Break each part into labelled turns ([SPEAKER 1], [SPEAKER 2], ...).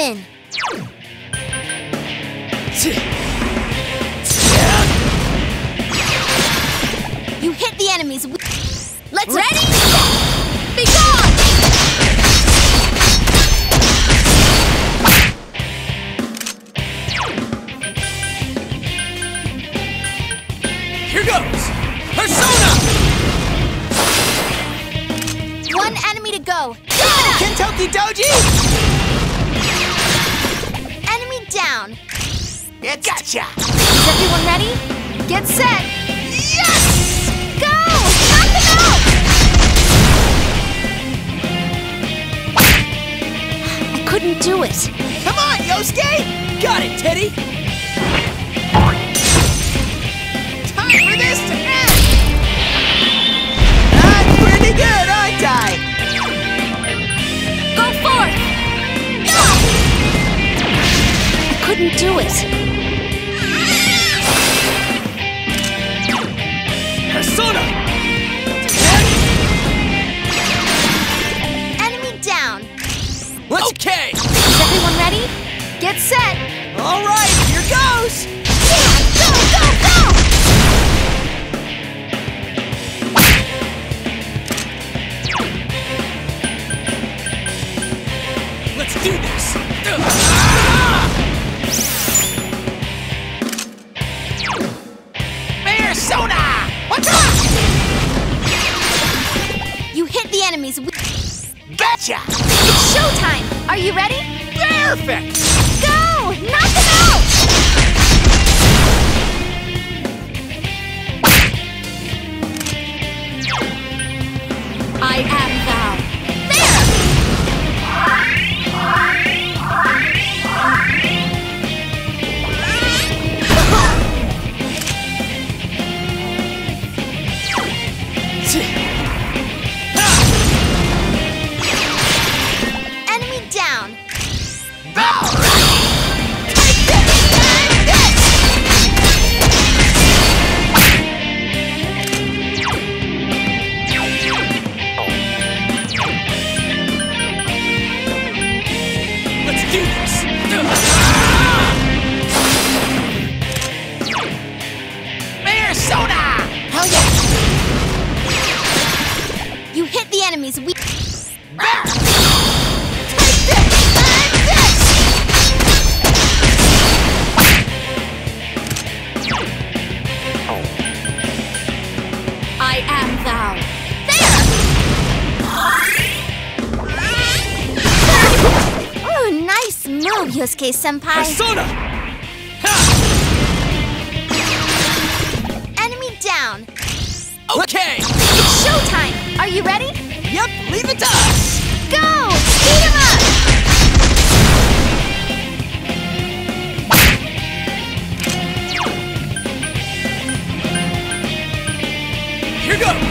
[SPEAKER 1] You hit the enemies. Let's ready. Be gone.
[SPEAKER 2] Here goes! Persona!
[SPEAKER 1] One enemy to go.
[SPEAKER 2] Kentucky Doji! It's gotcha!
[SPEAKER 1] Is everyone ready? Get set.
[SPEAKER 2] Yes!
[SPEAKER 1] Go! Knock them out! I couldn't do it.
[SPEAKER 2] Come on, Yosuke! Got it,
[SPEAKER 1] Teddie! Do
[SPEAKER 2] this! Ah! Persona! What's up?
[SPEAKER 1] You hit the enemies. with-
[SPEAKER 2] Gotcha!
[SPEAKER 1] It's showtime. Are you ready?
[SPEAKER 2] Perfect!
[SPEAKER 1] Go! Knock them out! I am
[SPEAKER 2] Let's
[SPEAKER 1] move, Yosuke senpai.
[SPEAKER 2] Persona! Ha!
[SPEAKER 1] Enemy down.
[SPEAKER 2] Okay!
[SPEAKER 1] It's showtime. Are you ready?
[SPEAKER 2] Yep, leave it to us!
[SPEAKER 1] Go! Beat him up!
[SPEAKER 2] Here goes!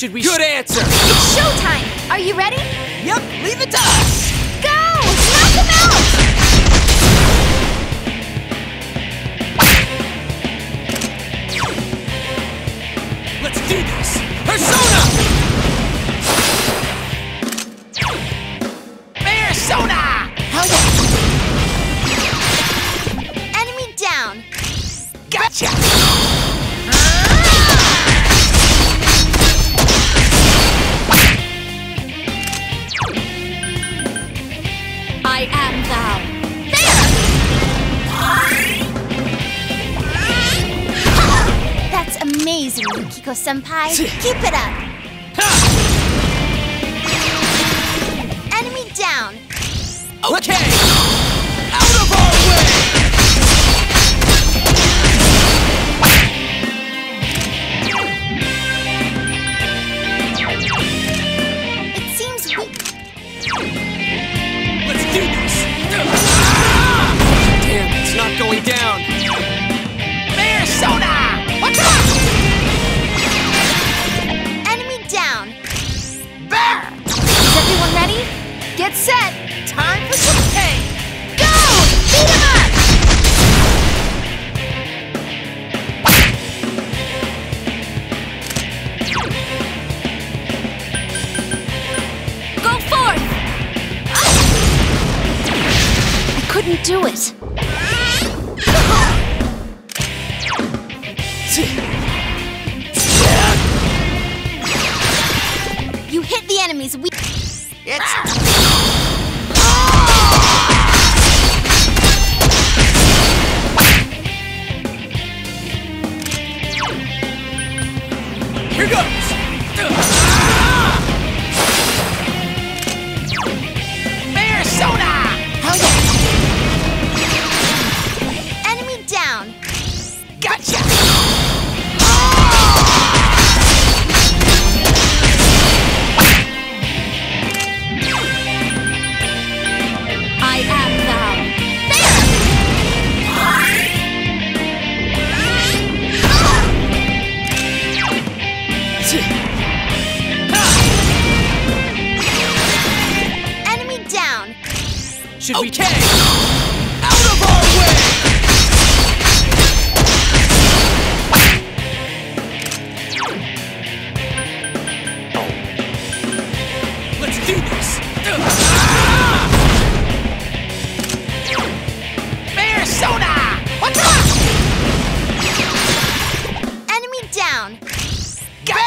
[SPEAKER 2] Should we Good answer!
[SPEAKER 1] It's showtime. Are you ready?
[SPEAKER 2] Yep, leave it to us!
[SPEAKER 1] Go! Knock him out! Senpai. Keep it up. Get set! Time for
[SPEAKER 2] some pain! Go! Beat
[SPEAKER 1] him up! Go forth!
[SPEAKER 2] Ah!
[SPEAKER 1] I
[SPEAKER 2] couldn't do it. You hit the enemy's
[SPEAKER 1] weak. It's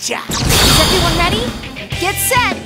[SPEAKER 2] Gotcha!
[SPEAKER 1] Is everyone ready? Get set!